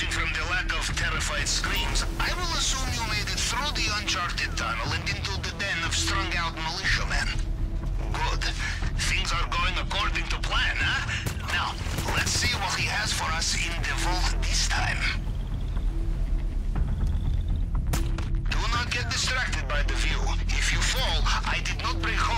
from the lack of terrified screams, I will assume you made it through the uncharted tunnel and into the den of strung-out militiamen. Good. Things are going according to plan, huh? Now, let's see what he has for us in the vault this time. Do not get distracted by the view. If you fall, I did not bring hose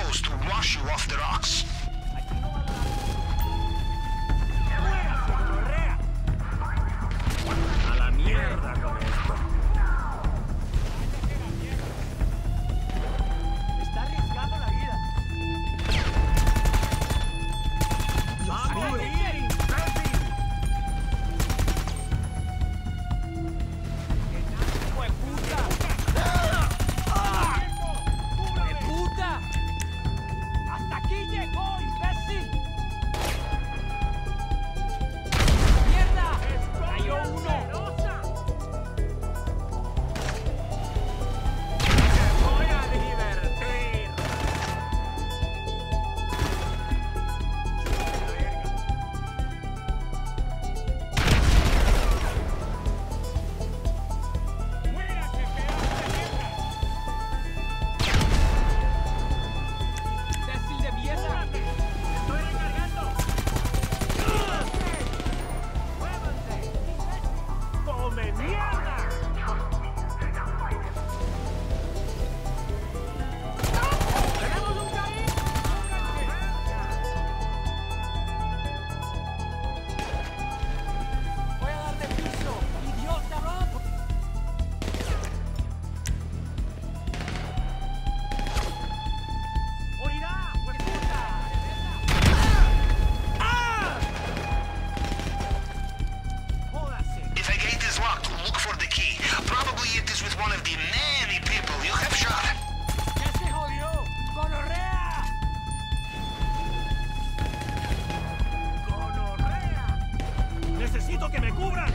key. Probably it is with one of the many people you have shot. ¡Ya se jodió! ¡Gonorrea! ¡Gonorrea! ¡Necesito que me cubran!